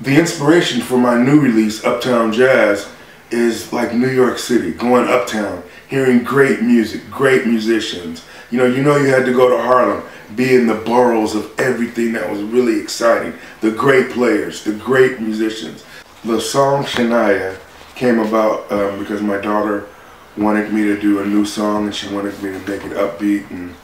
the inspiration for my new release, Uptown Jazz, is like New York City, going uptown, hearing great music, great musicians. You know, you know you had to go to Harlem, be in the boroughs of everything that was really exciting. The great players, the great musicians. The song Shaniya came about um, because my daughter wanted me to do a new song and she wanted me to make it upbeat and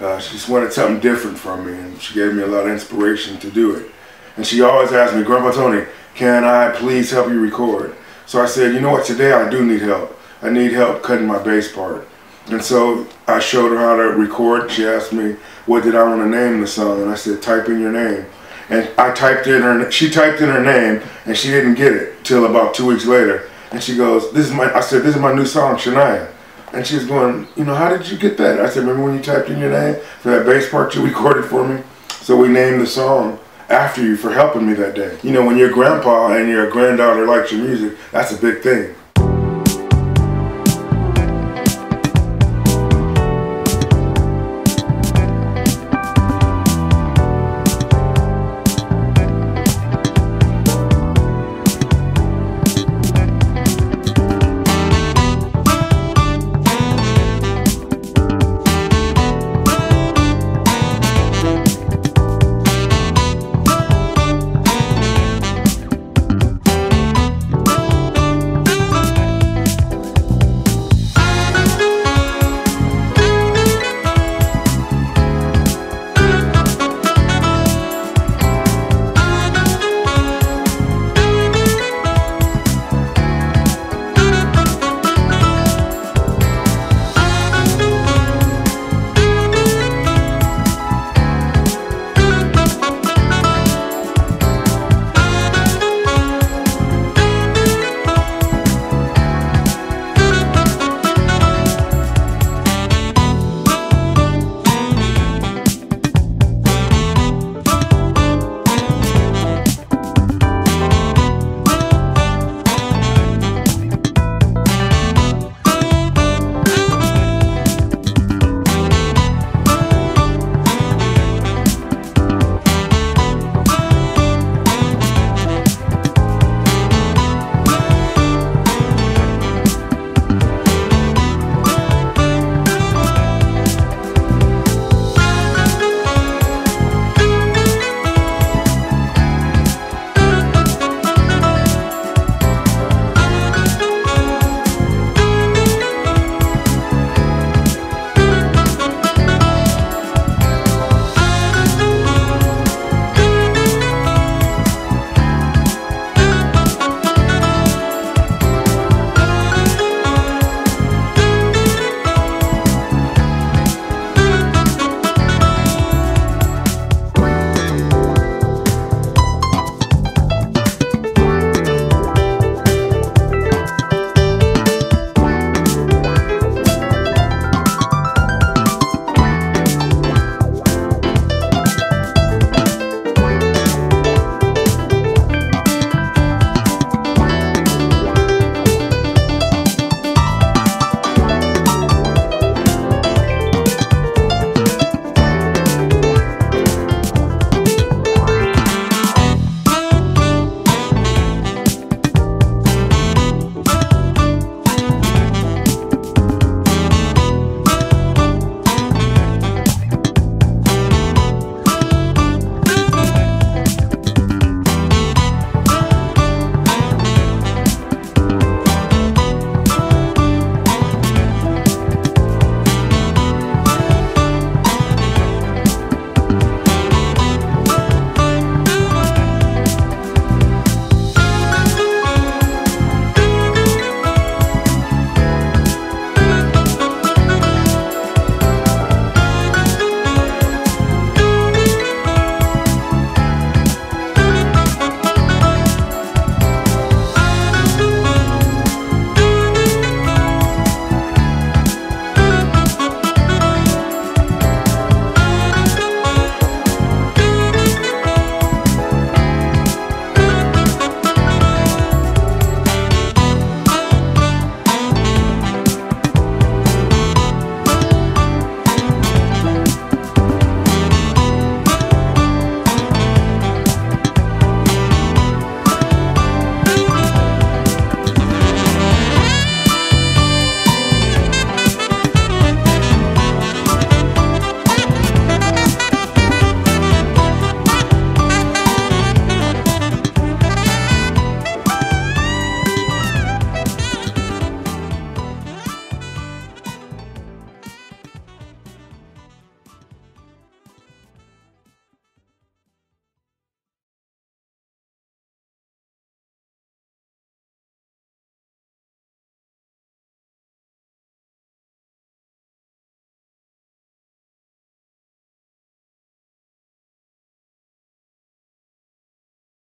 uh, she just wanted something different from me and she gave me a lot of inspiration to do it. And she always asked me, Grandpa Tony, can I please help you record? So I said, you know what, today I do need help. I need help cutting my bass part. And so I showed her how to record. She asked me, what did I want to name the song? And I said, type in your name. And I typed in her, she typed in her name and she didn't get it till about two weeks later. And she goes, this is my, I said, this is my new song, Shaniya. And she's going, you know, how did you get that? I said, remember when you typed in your name for that bass part you recorded for me? So we named the song after you for helping me that day. You know, when your grandpa and your granddaughter likes your music, that's a big thing.